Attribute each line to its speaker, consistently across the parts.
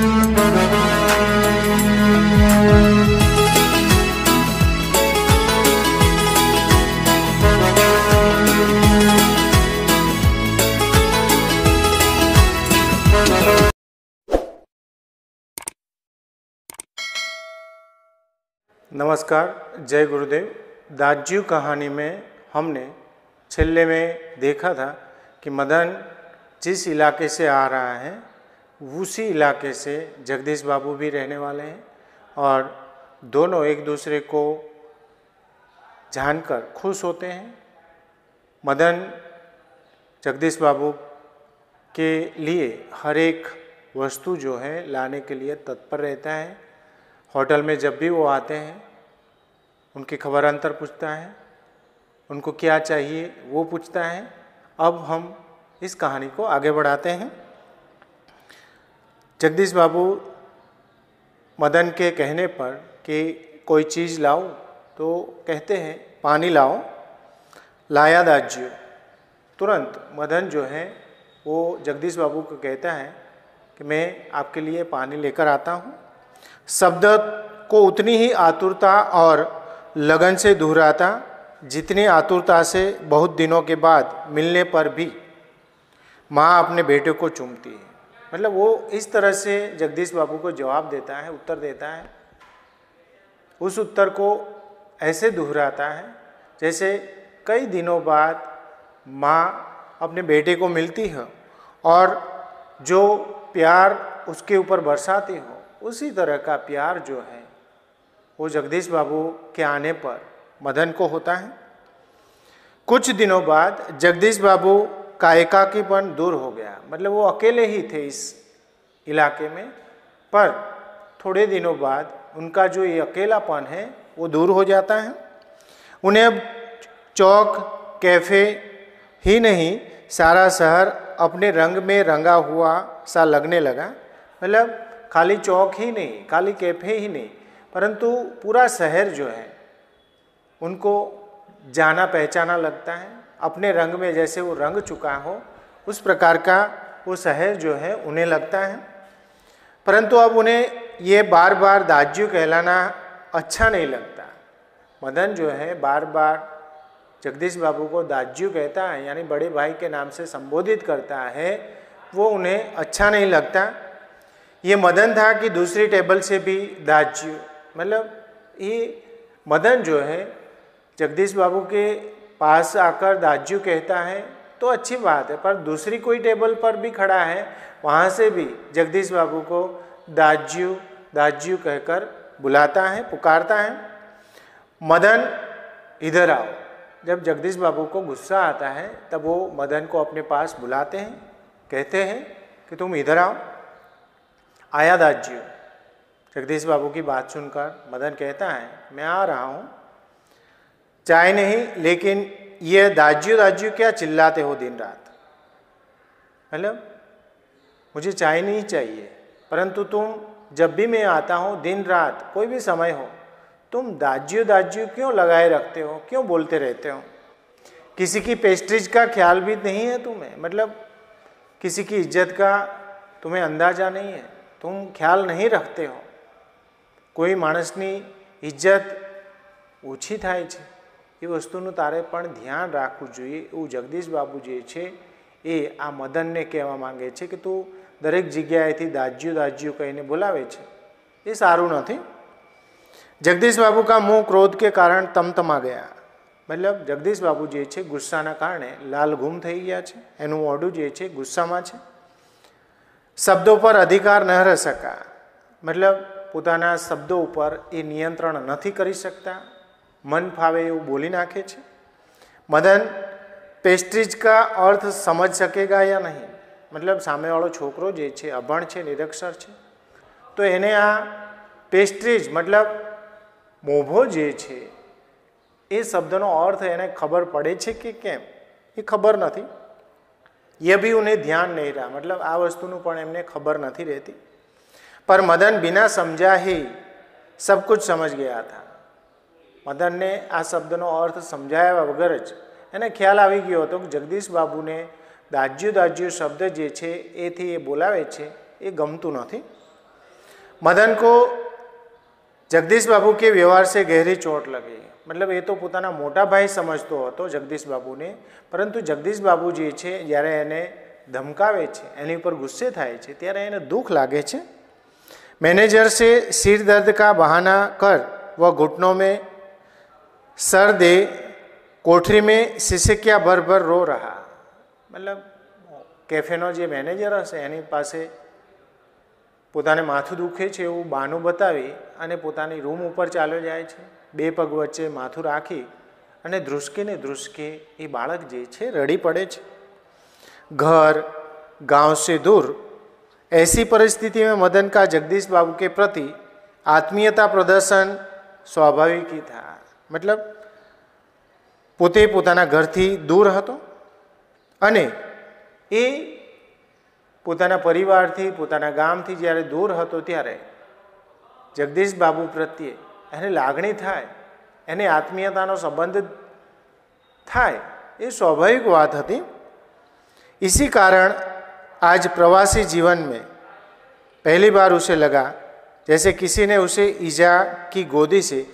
Speaker 1: नमस्कार, जय गुरुदेव। दाज्यू कहानी में हमने छेल्ले में देखा था कि मदन जिस इलाके से आ रहा है उसी इलाके से जगदीश बाबू भी रहने वाले हैं और दोनों एक दूसरे को जानकर खुश होते हैं। मदन जगदीश बाबू के लिए हर एक वस्तु जो है लाने के लिए तत्पर रहता है। होटल में जब भी वो आते हैं, उनकी खबर अंतर पूछता है, उनको क्या चाहिए वो पूछता है। अब हम इस कहानी को आगे बढ़ाते हैं। जगदीश बाबू मदन के कहने पर कि कोई चीज़ लाओ तो कहते हैं, पानी लाओ, लाया दाज्य। तुरंत मदन जो है, वो जगदीश बाबू को कहता है कि मैं आपके लिए पानी लेकर आता हूँ। शब्द को उतनी ही आतुरता और लगन से दोहराता, जितनी आतुरता से बहुत दिनों के बाद मिलने पर भी माँ अपने बेटे को चूमती है। मतलब वो इस तरह से जगदीश बाबू को जवाब देता है, उत्तर देता है। उस उत्तर को ऐसे दोहराता है, जैसे कई दिनों बाद माँ अपने बेटे को मिलती है और जो प्यार उसके ऊपर बरसाती हो, उसी तरह का प्यार जो है, वो जगदीश बाबू के आने पर मदन को होता है। कुछ दिनों बाद जगदीश बाबू का एकाकीपन दूर हो गया। मतलब वो अकेले ही थे इस इलाके में, पर थोड़े दिनों बाद उनका जो ये अकेलापन है, वो दूर हो जाता है। उन्हें अब चौक, कैफ़े, ही नहीं, सारा शहर अपने रंग में रंगा हुआ सा लगने लगा। मतलब खाली चौक ही नहीं, खाली कैफ़े ही नहीं, परंतु पूरा शहर जो है, उनको जाना पहचाना लगता है। अपने रंग में जैसे वो रंग चुका हो, उस प्रकार का वो शहर जो है उन्हें लगता है। परंतु अब उन्हें ये बार बार दाज्यू कहलाना अच्छा नहीं लगता। मदन जो है बार बार जगदीश बाबू को दाज्यू कहता है, यानी बड़े भाई के नाम से संबोधित करता है, वो उन्हें अच्छा नहीं लगता। ये मदन था कि दूसरी टेबल से भी दाज्यू मतलब ये मदन जो है जगदीश बाबू के पास आकर दाज्यू कहता है तो अच्छी बात है, पर दूसरी कोई टेबल पर भी खड़ा है? वहाँ से भी जगदीश बाबू को दाज्यू दाज्यू कहकर बुलाता है, पुकारता है, मदन, इधर आओ। जब जगदीश बाबू को गुस्सा आता है, तब वो मदन को अपने पास बुलाते हैं, कहते हैं कि तुम इधर आओ। आया दाज्यू। जगदीश बाबू की बात सुनकर मदन कहता है, मैं आ रहा हूँ। चाय नहीं लेकिन ये दाज्यू दाज्यू क्या चिल्लाते हो दिन रात मतलब मुझे चाय नहीं चाहिए परंतु तुम जब भी मैं आता हूँ दिन रात कोई भी समय हो तुम दाज्यू दाज्यू क्यों लगाए रखते हो क्यों बोलते रहते हो किसी की पेस्ट्रीज का ख्याल भी नहीं है तुम्हें मतलब किसी की इज्जत का तुम्हें अंदाजा नहीं है तुम ખ્યાલ નહીં રખતે હો કોઈ માણસની ઇજ્જત ઓછી થાય છે એ વસ્તુનું તારે પણ ધ્યાન રાખવું જોઈએ. એવું જગદીશ બાબુ જે છે, એ આ મદનને કહેવા માંગે છે કે તું દરેક જગ્યાએથી દાજ્યું દાજ્યું કહીને બોલાવે છે. એ સારું નથી. જગદીશ બાબુ કા મુંહ ક્રોધ કે કારણ તમતમા ગયા. મતલબ જગદીશ બાબુ જે છે, ગુસ્સાના કારણે લાલ ગુમ થઈ ગયા છે. એનું મોઢું જે છે, ગુસ્સામાં છે. શબ્દો પર અધિકાર ન રહી શકા. મતલબ પોતાના શબ્દો ઉપર એ નિયંત્રણ નથી કરી શકતા. મન ફાવે એવું બોલી નાખે છે? મદન પેસ્ટ્રીજ કા અર્થ સમજ સકેગા યા નહીં? મતલબ સામેવાળો છોકરો જે છે, અભણ છે, નિરક્ષર છે? તો એને આ પેસ્ટ્રીજ મતલબ મોભો જે છે, એ શબ્દનો અર્થ એને ખબર પડે છે કે કેમ? એ ખબર નથી. એ બી ઉને ધ્યાન નહીં રહ્યા. મતલબ આ વસ્તુનું પણ એમને ખબર નથી રહેતી. પર મદન બિના સમજ્યા હે સબકુછ સમજ ગયા હતા મદનને આ શબ્દનો અર્થ સમજાયા વગર જ એને ખ્યાલ આવી ગયો હતો કે જગદીશ બાબુને દાજ્યું દાજ્યું શબ્દ જે છે એથી એ બોલાવે છે એ ગમતું નથી. મદન કો જગદીશ બાબુ કે વ્યવહાર છે ગહેરી ચોટ લગી. મતલબ એ તો પોતાના મોટા ભાઈ સમજતો હતો જગદીશ બાબુને. પરંતુ જગદીશ બાબુ જે છે, જ્યારે એને ધમકાવે છે, એની ઉપર ગુસ્સે થાય છે, ત્યારે એને દુઃખ લાગે છે. મેનેજર સે સિર દર્દ કા બહાના કર, વ ઘૂંટનો મેં सर दे कोठरी में सिसकिया भर भर रो रहा મતલબ કેફેનો જે મેનેજર હશે એની પાસે પોતાને માથું દુખે છે એવું બાનું બતાવી અને પોતાની રૂમ ઉપર ચાલ્યો જાય છે બે પગ વચ્ચે માથું રાખી અને ધ્રુસકીને ધ્રુસકે એ બાળક જે છે રડી પડે છે ઘર ગાંવ સે દૂર ऐसी परिस्थिति में मदन का जगदीश बाबू के प्रति आत्मीयता प्रदर्शन સ્વાભાવિક ही था મતલબ પોતે પોતાના ઘરથી દૂર હતો અને એ પોતાના પરિવારથી પોતાના ગામથી જ્યારે દૂર હતો ત્યારે જગદીશ બાબુ પ્રત્યે એને લાગણી થાય એને આત્મીયતાનો સંબંધ થાય એ સ્વાભાવિક વાત હતી इसी कारण आज प्रवासी जीवन में पहली बार उसे लगा जैसे किसी ने उसे ईजा की गोदी से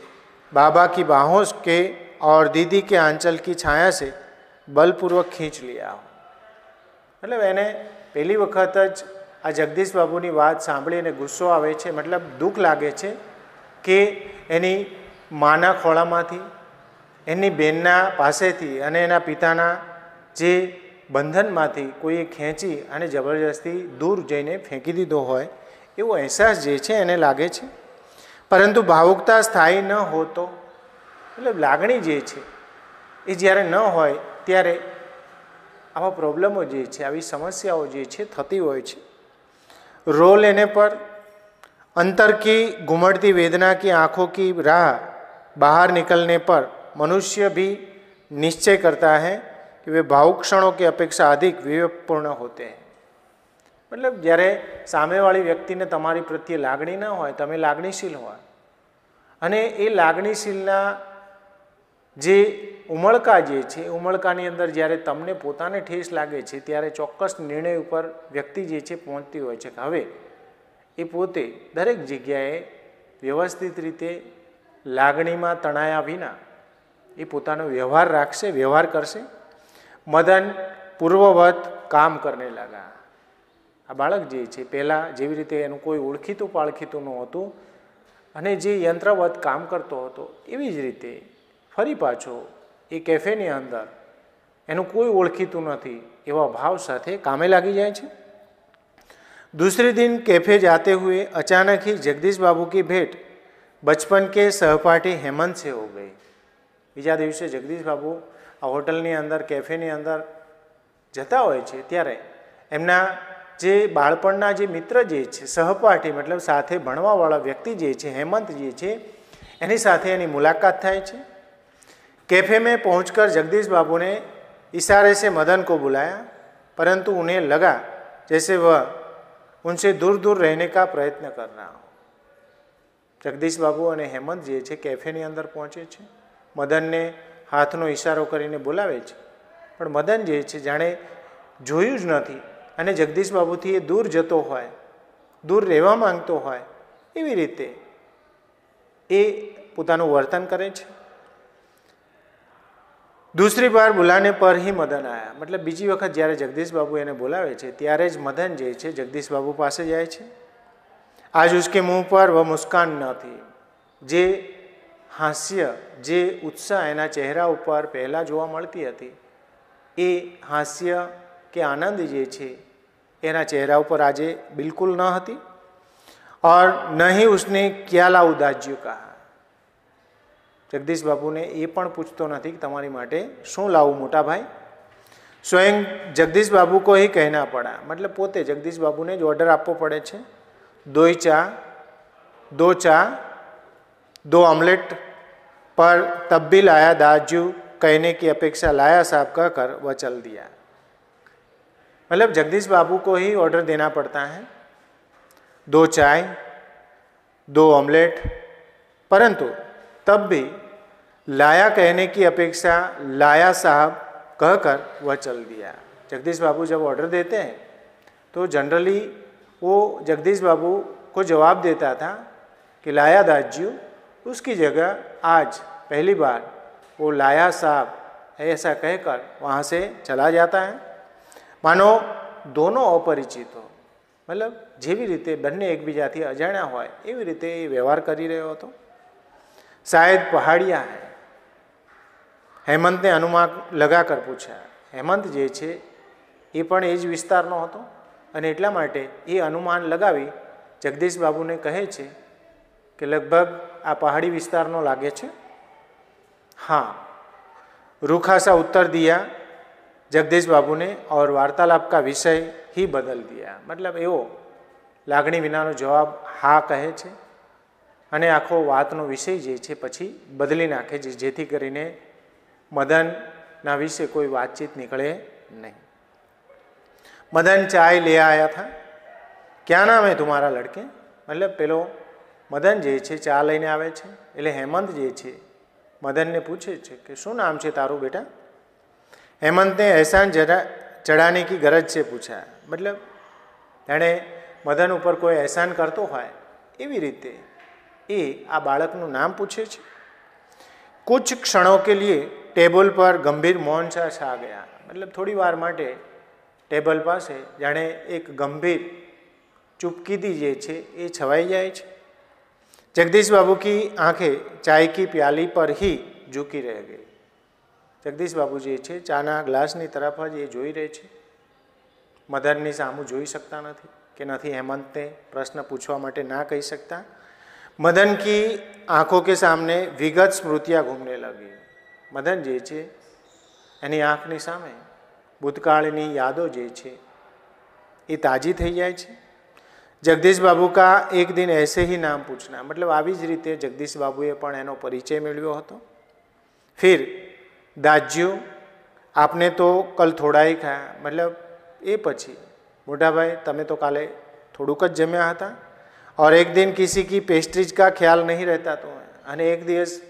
Speaker 1: बाबा की बाहों के और दीदी के आंचल की छाया से बलपूर्वक खींच लिया हो મતલબ એને પહેલી વખત જ આ જગદીશ બાબુની વાત સાંભળીને ગુસ્સો આવે છે મતલબ દુઃખ લાગે છે કે એની માના ખોળામાંથી એની બેનના પાસેથી અને એના પિતાના જે બંધનમાંથી કોઈએ ખેંચી અને જબરજસ્તી દૂર જઈને ફેંકી દીધો હોય એવો અહેસાસ જે છે એને લાગે છે પરંતુ ભાવુકતા સ્થાયી ન હોતો, એટલે લાગણી જે છે, એ જ્યારે ન હોય, ત્યારે આવા પ્રોબ્લેમો જે છે, આવી સમસ્યાઓ જે છે, થતી હોય છે. રોલ એને પર, અંતર કી, ઘુમડતી વેદના કી, આંખો કી રાહ બહાર નીકળને પર મનુષ્ય भी નિશ્ચય કરતા હૈ કે વે ભાવુક ક્ષણો કે અપેક્ષા અધિક વિવેકપૂર્ણ હોતે હૈ. મતલબ જ્યારે સામેવાળી વ્યક્તિને તમારી પ્રત્યે લાગણી ન હોય, તમે લાગણીશીલ હોય. અને એ લાગણીશીલના જે ઉમળકા જે છે, એ ઉમળકાની અંદર જ્યારે તમને પોતાને ઠેસ લાગે છે, ત્યારે ચોક્કસ નિર્ણય ઉપર વ્યક્તિ જે છે પહોંચતી હોય છે. હવે, એ પોતે દરેક જગ્યાએ વ્યવસ્થિત રીતે લાગણીમાં તણાયા વિના એ પોતાનો વ્યવહાર રાખશે, વ્યવહાર કરશે. મદન પૂર્વવત કામ કરને લાગા. આ બાળક જે છે પહેલાં જેવી રીતે એનું કોઈ ઓળખીતું પાળખીતું નહોતું અને જે યંત્રવત કામ કરતો હતો એવી જ રીતે ફરી પાછો એ કેફેની અંદર એનું કોઈ ઓળખીતું નથી એવા ભાવ સાથે કામે લાગી જાય છે दूसरे दिन कैफे जाते हुए अचानक ही जगदीश बाबू की भेंट बचपन के सहपाठी हेमंत से हो गई બીજા દિવસે જગદીશ બાબુ આ હોટલની અંદર કેફેની અંદર જતા હોય છે ત્યારે એમના જે બાળપણના જે મિત્ર જે છે સહપાઠી મતલબ સાથે ભણવાવાળા વ્યક્તિ જે છે હેમંત જે છે એની સાથે એની મુલાકાત થાય છે कैफे में पहुंचकर जगदीश बाबू ने इशारे से मदन को बुलाया परंतु उन्हें लगा जैसे वह उनसे दूर दूर रहने का प्रयत्न कर रहा हो જગદીશ બાબુ અને હેમંત જે છે કેફેની અંદર પહોંચે છે મદનને હાથનો ઈશારો કરીને બોલાવે છે પણ મદન જે છે જાણે જોયું જ નથી અને જગદીશ બાબુથી એ દૂર જતો હોય, દૂર રહેવા માંગતો હોય, એવી રીતે એ પોતાનું વર્તન કરે છે. દૂસરી વાર બુલાને પર હી મદન આવ્યા મતલબ બીજી વખત જ્યારે જગદીશ બાબુ એને બોલાવે છે, ત્યારે જ મદન જે છે જગદીશ બાબુ પાસે જાય છે. આજ ઉસકે મુંહ પર વ મુસ્કાન નથી જે હાસ્ય, જે ઉત્સાહ એના ચહેરા ઉપર પહેલાં જોવા મળતી હતી, એ હાસ્ય કે આનંદ જે છે એના ચહેરા ઉપર આજે બિલકુલ ન હતી और नहीं उसने क्या ला उदाज्य कहा જગદીશ બાબુને એ પણ પૂછતો નથી કે તમારી માટે શું લાવું મોટા ભાઈ સ્વયં જગદીશ બાબુ કો ही कहना पड़ा મતલબ પોતે જગદીશ બાબુને જ ઓર્ડર આપવો પડે છે દોઈ ચા दो चा दो ऑमलेट पर तब भी लाया दाजू कहने की अपेक्षा लाया साहब कहकर वह चल दिया मतलब जगदीश बाबू को ही ऑर्डर देना पड़ता है। दो चाय, दो ऑमलेट परंतु तब भी लाया कहने की अपेक्षा लाया साहब कहकर वह चल दिया। जगदीश बाबू जब ऑर्डर देते हैं तो जनरली वो जगदीश बाबू को जवाब देता था कि लाया दाज्यू, उसकी जगह आज पहली बार वो लाया साहब, ऐसा कहकर वहाँ से चला जाता है। માનો, દોનો અપરિચિતો. મતલબ, જેવી રીતે બંને એકબીજાથી અજાણ્યા હોય, એવી રીતે એ વ્યવહાર કરી રહ્યો હતો. શાયદ પહાડિયા હે હેમંતને અનુમાન લગાકર પૂછ્યા, હેમંત જે છે, એ પણ એ જ વિસ્તારનો હતો? અને એટલા માટે એ અનુમાન લગાવી જગદીશ બાબુને કહે છે કે, લગભગ આ પહાડી વિસ્તારનો લાગે છે? હા. રૂખાસા ઉત્તર દિયા जगदीश बाबू ने और वार्तालाप का विषय ही बदल दिया મતલબ એવો લાગણી વિનાનો જવાબ હા કહે છે અને આખો વાતનો વિષય જે છે પછી બદલી નાખે છે જેથી કરીને મદનના વિશે કોઈ વાતચીત નીકળે નહીં મદન ચાય લે આયા થા ક્યાં નામ હે તમારા લડકે મતલબ પેલો મદન જે છે ચા લઈને આવે છે એટલે હેમંત જે છે મદનને પૂછે છે કે શું નામ છે તારું બેટા હેમંતને અહેસાન જરા ચડાને કી ગરજ છે પૂછ્યા. મતલબ એણે મદન ઉપર કોઈ અહેસાન કરતો હોય, એવી રીતે એ આ બાળકનું નામ પૂછે છે. કુછ ક્ષણો કે લીએ ટેબલ પર ગંભીર મૌન છા ગયા. મતલબ, થોડી વાર માટે ટેબલ પાસે જાણે એક ગંભીર ચૂપકીદી જે છે એ છવાઈ જાય છે. જગદીશ બાબુ કી આંખે ચાય કી પ્યાલી પર હી ઝૂકી રહી ગઈ. જગદીશ બાપુજી છે, ચાના ગ્લાસની તરફ જ એ જોઈ રહે છે. મધરની સામું જોઈ શકતા નથી કે નથી હેમંતને પ્રશ્ન પૂછવા માટે ના કહી શકતા. મદન કી આંખો કે સામને વિગત સ્મૃતિયા ઘૂમને લાગી. મદન જે છે, એની આંખની સામે ભૂતકાળની યાદો જે છે, એ તાજી થઈ જાય છે. જગદીશ બાબુ કા એક દિન એસે હી નામ પૂછના. મતલબ આવી જ રીતે જગદીશ બાબુએ પણ એનો પરિચય મેળવ્યો હતો. ફિર દાજ્યું. આપને તો કલ થોડા ય ખાયા મતલબ એ પછી. મોટાભાઈ, તમે તો કાલે થોડુંક જ જમ્યા હતા. ઓર એક દિન કિસી કી પેસ્ટ્રીજ કા ખ્યાલ નહીં રહેતા તો અને એક દિવસ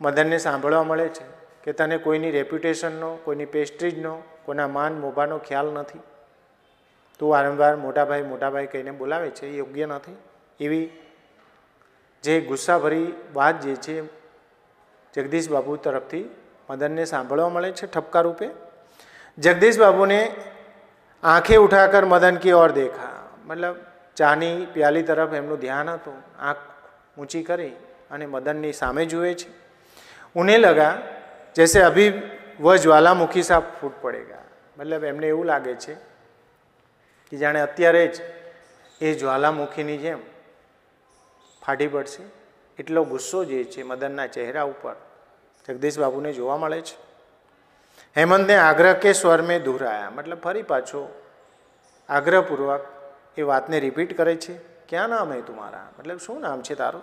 Speaker 1: મદનને સાંભળવા મળે છે કે તને કોઈની રેપ્યુટેશનનો કોઈની પેસ્ટ્રીજનો કોના માન મોભાનો ખ્યાલ નથી. તું વારંવાર મોટાભાઈ મોટાભાઈ કહીને બોલાવે છે, એ યોગ્ય નથી. એવી જે ગુસ્સાભરી વાત જે છે જગદીશ બાબુ તરફથી મદનને સાંભળવા મળે છે ઠપકા રૂપે. જગદીશ બાબુને આંખે ઉઠાકર મદન કી ઓર દેખા. મતલબ ચાની પ્યાલી તરફ એમનું ધ્યાન હતું, આંખ ઊંચી કરી અને મદનની સામે જુએ છે. ઉને લગા જૈસે અભી વ જ્વાલામુખી સા ફૂટ પડેગા. મતલબ એમને એવું લાગે છે કે જાણે અત્યારે જ એ જ્વાલામુખીની જેમ ફાટી પડશે. એટલો ગુસ્સો જે છે મદનના ચહેરા ઉપર જગદીશબાબુને જોવા મળે છે. હેમંતને આગ્રહ કે સ્વર મેં દુહરાયા મતલબ ફરી પાછો આગ્રહપૂર્વક એ વાતને રિપીટ કરે છે. ક્યાં નામ હે તુમારા મતલબ શું નામ છે તારું?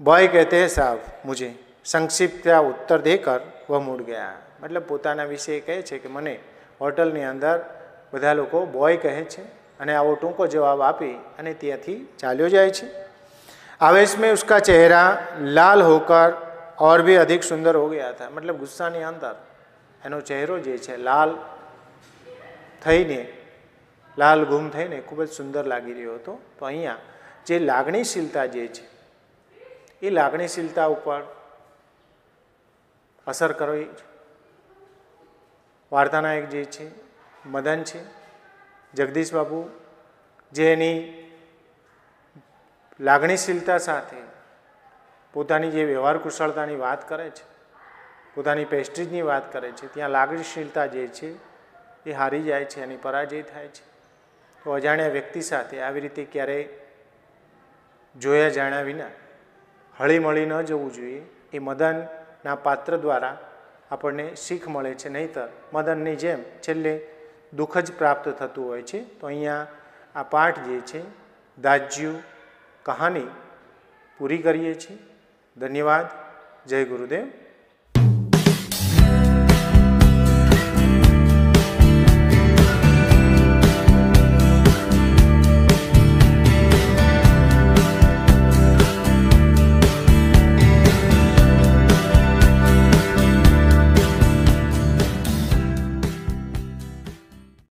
Speaker 1: બોય કહેતે હે સાહેબ મુજે સંક્ષિપ્ત ઉત્તર દે કર વહ મૂડ ગયા. મતલબ પોતાના વિશે કહે છે કે, મને હોટલની અંદર બધા લોકો બોય કહે છે અને આવો ટૂંકો જવાબ આપી અને ત્યાંથી ચાલ્યો જાય છે. આવેશ મેં ઉસકા ચહેરા લાલ હોકર और भी अधिक सुंदर हो गया था मतलब ગુસ્સાની અંદર એનો ચહેરો જે છે લાલ થઈને લાલ ગુમ થઈને ખૂબ જ સુંદર લાગી રહ્યો હતો તો અહીંયા જે લાગણીશીલતા જે છે એ લાગણીશીલતા ઉપર અસર કરવી વાર્તાના એક જે છે મદન છે જગદીશ બાબુ જે એની લાગણીશીલતા સાથે પોતાની જે વ્યવહાર કુશળતાની વાત કરે છે, પોતાની પેસ્ટ્રીજની વાત કરે છે, ત્યાં લાગણીશીલતા જે છે એ હારી જાય છે, એની પરાજય થાય છે. તો અજાણ્યા વ્યક્તિ સાથે આવી રીતે ક્યારેય જોયા જાણ્યા વિના હળીમળી ન જવું જોઈએ, એ મદનના પાત્ર દ્વારા આપણને શીખ મળે છે, નહીતર મદનની જેમ છેલ્લે દુઃખ જ પ્રાપ્ત થતું હોય છે. તો અહીંયા આ પાઠ જે છે, દાજ્યુ કહાની પૂરી કરીએ છીએ. ધન્યવાદ. જય ગુરુદેવ.